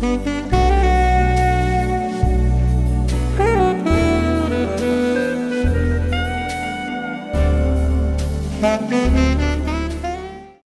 Música